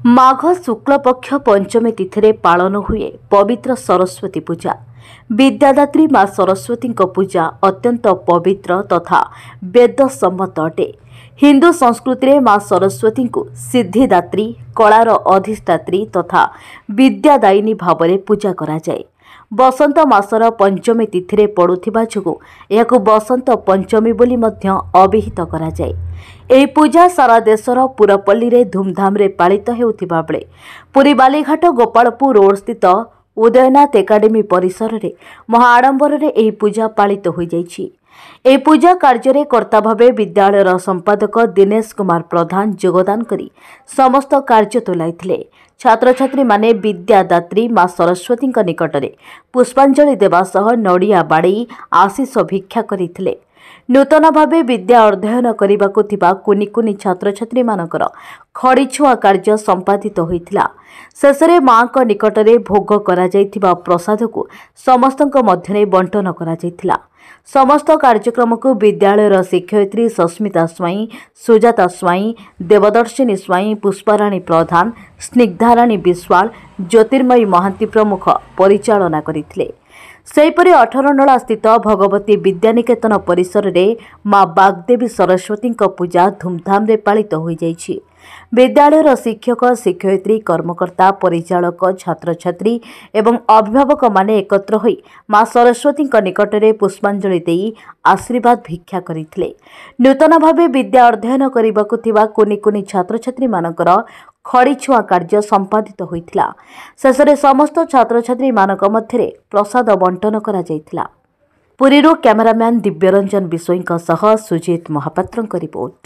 ମାଘ ଶୁକ୍ଳପକ୍ଷ ପଞ୍ଚମୀ ତିଥିରେ ପାଳନ ହୁଏ ପବିତ୍ର ସରସ୍ୱତୀ ପୂଜା। ବିଦ୍ୟାଦାତ୍ରୀ ମା ସରସ୍ୱତୀଙ୍କ ପୂଜା ଅତ୍ୟନ୍ତ ପବିତ୍ର ତଥା ବେଦସମ୍ମତ ଅଟେ। ହିନ୍ଦୁ ସଂସ୍କୃତିରେ ମା ସରସ୍ୱତୀଙ୍କୁ ସିଦ୍ଧିଦାତ୍ରୀ କଳାର ଅଧିଷ୍ଠାତ୍ରୀ ତଥା ବିଦ୍ୟାଦାୟିନୀ ଭାବରେ ପୂଜା କରାଯାଏ। ବସନ୍ତ ମାସର ପଞ୍ଚମୀ ତିଥିରେ ପଡୁଥିବା ଯୋଗୁଁ ଏହାକୁ ବସନ୍ତ ପଞ୍ଚମୀ ବୋଲି ମଧ୍ୟ ଅଭିହିତ କରାଯାଏ। ଏହି ପୂଜା ସାରା ଦେଶର ପୁରପଲ୍ଲୀରେ ଧୁମ୍ଧାମ୍ରେ ପାଳିତ ହେଉଥିବା ବେଳେ ପୁରୀ ବାଲିଘାଟ ଗୋପାଳପୁର ରୋଡ୍ସ୍ଥିତ ଉଦୟନାଥ ଏକାଡେମୀ ପରିସରରେ ମହା ଆଡମ୍ବରରେ ଏହି ପୂଜା ପାଳିତ ହୋଇଯାଇଛି। ଏହି ପୂଜା କାର୍ଯ୍ୟରେ କର୍ତ୍ତା ଭାବେ ବିଦ୍ୟାଳୟର ସମ୍ପାଦକ ଦିନେଶ କୁମାର ପ୍ରଧାନ ଯୋଗଦାନ କରି ସମସ୍ତ କାର୍ଯ୍ୟ ତୁଲାଇଥିଲେ। ଛାତ୍ରଛାତ୍ରୀମାନେ ବିଦ୍ୟାଦାତ୍ରୀ ମା ସରସ୍ୱତୀଙ୍କ ନିକଟରେ ପୁଷ୍ପାଞ୍ଜଳି ଦେବା ସହ ନଡ଼ିଆ ବାଡ଼େଇ ଆଶିଷ ଭିକ୍ଷା କରିଥିଲେ। ନୂତନ ଭାବେ ବିଦ୍ୟା ଅଧ୍ୟୟନ କରିବାକୁ ଥିବା କୁନି କୁନି ଛାତ୍ରଛାତ୍ରୀମାନଙ୍କର ଖଡ଼ିଛୁଆଁ କାର୍ଯ୍ୟ ସମ୍ପାଦିତ ହୋଇଥିଲା। ଶେଷରେ ମାଙ୍କ ନିକଟରେ ଭୋଗ କରାଯାଇଥିବା ପ୍ରସାଦକୁ ସମସ୍ତଙ୍କ ମଧ୍ୟରେ ବଣ୍ଟନ କରାଯାଇଥିଲା। ସମସ୍ତ କାର୍ଯ୍ୟକ୍ରମକୁ ବିଦ୍ୟାଳୟର ଶିକ୍ଷୟିତ୍ରୀ ସସ୍ମିତା ସ୍ୱାଇଁ ସୁଜାତା ସ୍ୱାଇଁ ଦେବଦର୍ଶିନୀ ସ୍ୱାଇଁ ପୁଷ୍ପାରାଣୀ ପ୍ରଧାନ ସ୍ନିଗ୍ଧାରାଣୀ ବିଶ୍ୱାଳ ଜ୍ୟୋତିର୍ମୟୀ ମହାନ୍ତି ପ୍ରମୁଖ ପରିଚାଳନା କରିଥିଲେ। ସେହିପରି ଅଠରନଳା ସ୍ଥିତ ଭଗବତୀ ବିଦ୍ୟାନିକେତନ ପରିସରରେ ମା ବାଗ୍ଦେବୀ ସରସ୍ୱତୀଙ୍କ ପୂଜା ଧୁମ୍ଧାମ୍ରେ ପାଳିତ ହୋଇଯାଇଛି। ବିଦ୍ୟାଳୟର ଶିକ୍ଷକ ଶିକ୍ଷୟିତ୍ରୀ କର୍ମକର୍ତ୍ତା ପରିଚାଳକ ଛାତ୍ରଛାତ୍ରୀ ଏବଂ ଅଭିଭାବକମାନେ ଏକତ୍ର ହୋଇ ମା ସରସ୍ୱତୀଙ୍କ ନିକଟରେ ପୁଷ୍ପାଞ୍ଜଳି ଦେଇ ଆଶୀର୍ବାଦ ଭିକ୍ଷା କରିଥିଲେ। ନୂତନ ଭାବେ ବିଦ୍ୟା ଅଧ୍ୟୟନ କରିବାକୁ ଥିବା କୁନି କୁନି ଛାତ୍ରଛାତ୍ରୀମାନଙ୍କର ଖଡ଼ିଛୁଆଁ କାର୍ଯ୍ୟ ସମ୍ପାଦିତ ହୋଇଥିଲା। ଶେଷରେ ସମସ୍ତ ଛାତ୍ରଛାତ୍ରୀମାନଙ୍କ ମଧ୍ୟରେ ପ୍ରସାଦ ବଣ୍ଟନ କରାଯାଇଥିଲା। ପୁରୀରୁ କ୍ୟାମେରାମ୍ୟାନ୍ ଦିବ୍ୟରଞ୍ଜନ ବିଶୋଇଙ୍କ ସହ ସୁଜିତ ମହାପାତ୍ରଙ୍କ ରିପୋର୍ଟ।